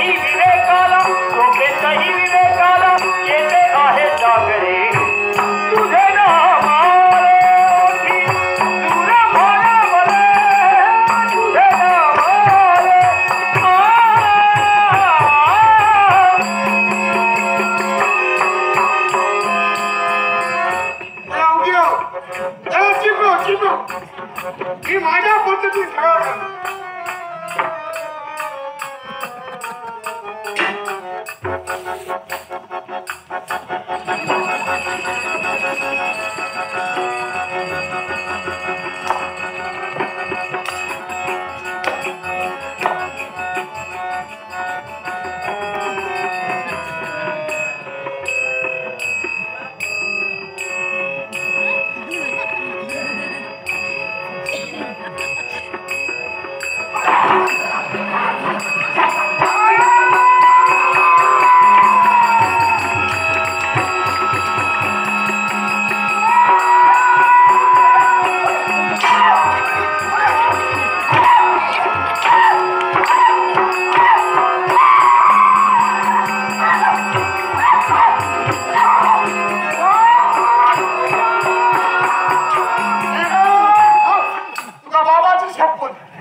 कहीं विवेकाला तोखे कहीं विवेकाला ये ते आहे जागरे तुझे ना मारे तुझे मारा मरे तुझे ना मारे Now go, now keep on, keep on. Be my dad, put it in.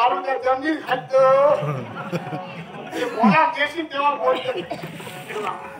Baluka जंगली खाद्य मला देशी तेव्हा बोलतो